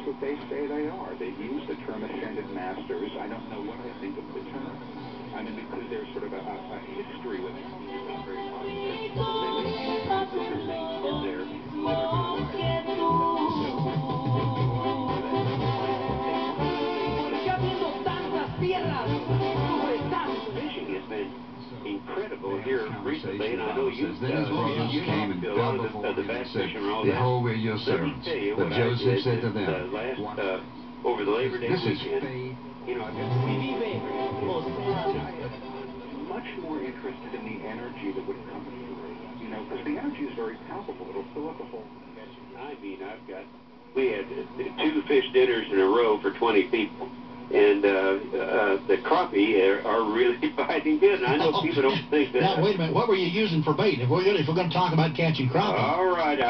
that's what they say they are. They use the term ascended masters. I don't know what I think of the term. I mean, because there's sort of a, a, a history with it. It's very positive. They may remain in there that are Fishing has been incredible here recently, and I know you, Then his uh, brothers you came and to a lot of the, before uh, the him and said, fishermen Behold, we're your servants. But Joseph said to them, uh, last, uh, over the Labor Day This is weekend, faith. you know, much more interested in the energy that would come through. You know, because the energy is very palpable. It'll fill up a whole. I mean, I've got, we had uh, two fish dinners in a row for 20 people. And uh, uh, the crappie are, are really biting good. And I know people don't think that. Now, wait a minute. What were you using for bait? If we're going, if we're going to talk about catching crappie, All right, I